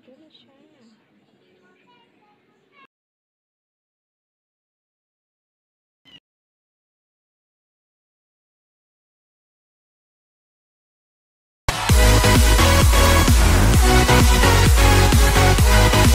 真的帅ด